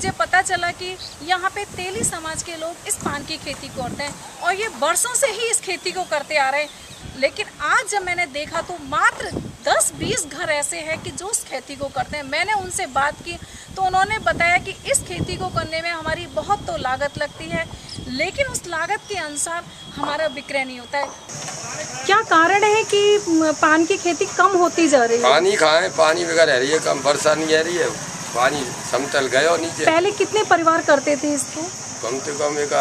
मुझे पता चला कि यहाँ पे तेली समाज के लोग इस पान की खेती करते हैं और ये वर्षों से ही इस खेती को करते आ रहे हैं। लेकिन आज जब मैंने देखा तो मात्र 10-20 घर ऐसे हैं कि जो उस खेती को करते हैं। मैंने उनसे बात की तो उन्होंने बताया कि इस खेती को करने में हमारी बहुत तो लागत लगती है लेकिन उस लागत के अनुसार हमारा विक्रय नहीं होता है। क्या कारण है कि पान की खेती कम होती जा रही है? पानी खाए पानी वगैरह रह रही है कम वर्षा नहीं रह रही है। पानी समतल गया नीचे। पहले कितने परिवार करते थे इसको? कम से कम एक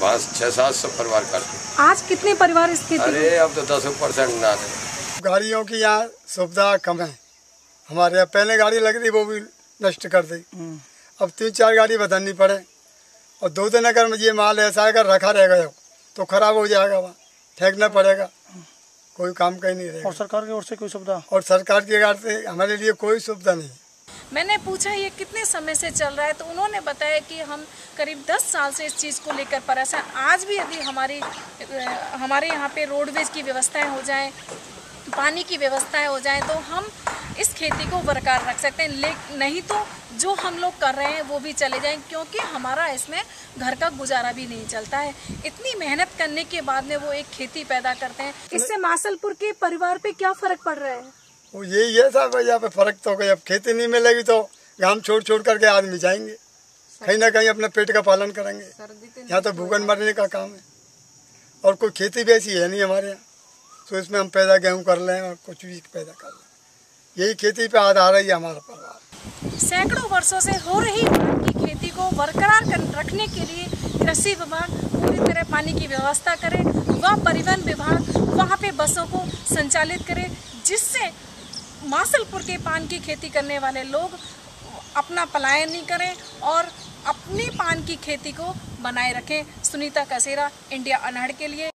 पाँच छः सात सौ परिवार करते। आज कितने परिवार इस खेती अरे अब तो दस परसेंट ना रहे गाड़ियों की यहाँ सुविधा कम है। हमारे यहाँ पहले गाड़ी लग रही वो भी नष्ट कर दी। अब तीन चार गाड़ी बदलनी पड़े। और दो दिन अगर ये माल ऐसा अगर रखा रह रहेगा तो खराब हो जाएगा वहाँ। फेंकना पड़ेगा। कोई काम कहीं नहीं रहेगा। और सरकार की ओर से कोई सुविधा? और सरकार की ओर से हमारे लिए कोई सुविधा नहीं मैंने पूछा, ये कितने समय से चल रहा है? तो उन्होंने बताया कि हम करीब 10 साल से इस चीज़ को लेकर परेशान आज भी यदि हमारी हमारे यहाँ पे रोडवेज़ की व्यवस्थाएँ हो जाएँ, पानी की व्यवस्थाएँ हो जाएँ तो हम इस खेती को बरकरार रख सकते हैं। लेकिन नहीं तो जो हम लोग कर रहे हैं वो भी चले जाएँ, क्योंकि हमारा इसमें घर का गुजारा भी नहीं चलता है। इतनी मेहनत करने के बाद में वो एक खेती पैदा करते हैं। इससे मासलपुर के परिवार पे क्या फ़र्क पड़ रहा है? वो यही है साहब यहाँ पे फ़र्क तो गया। अब खेती नहीं मिलेगी तो गाँव छोड़ छोड़ करके आदमी जाएँगे। कहीं ना कहीं अपने पेट का पालन करेंगे। यहाँ तो भूखन मरने का काम है। और कोई खेती भी ऐसी है नहीं हमारे यहाँ। तो इसमें हम पैदा गेहूँ कर लें और कुछ भी पैदा कर लें। यही खेती पे आधार है हमारा परिवार सैकड़ों वर्षों से हो रही की खेती को बरकरार कर, रखने के लिए कृषि विभाग पूरी तरह पानी की व्यवस्था करे व परिवहन विभाग वहाँ पे बसों को संचालित करे जिससे मासलपुर के पान की खेती करने वाले लोग अपना पलायन नहीं करें और अपनी पान की खेती को बनाए रखें। सुनीता कसेरा, इंडिया अनहड़ के लिए